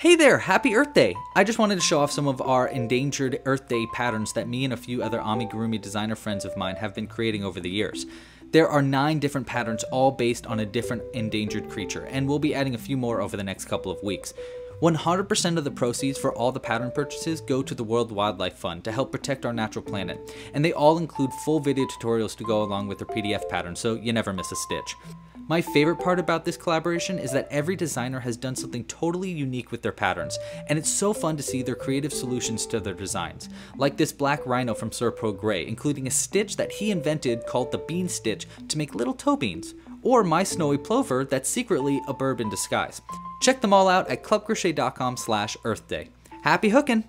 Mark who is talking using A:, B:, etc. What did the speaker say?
A: Hey there, happy Earth Day! I just wanted to show off some of our endangered Earth Day patterns that me and a few other amigurumi designer friends of mine have been creating over the years. There are nine different patterns all based on a different endangered creature, and we'll be adding a few more over the next couple of weeks. 100% of the proceeds for all the pattern purchases go to the World Wildlife Fund to help protect our natural planet, and they all include full video tutorials to go along with their PDF pattern so you never miss a stitch. My favorite part about this collaboration is that every designer has done something totally unique with their patterns, and it's so fun to see their creative solutions to their designs. Like this black rhino from Sir Purl Grey, including a stitch that he invented called the bean stitch to make little toe beans, or my snowy plover that's secretly a burb in disguise. Check them all out at clubcrochet.com slash earthday. Happy hooking!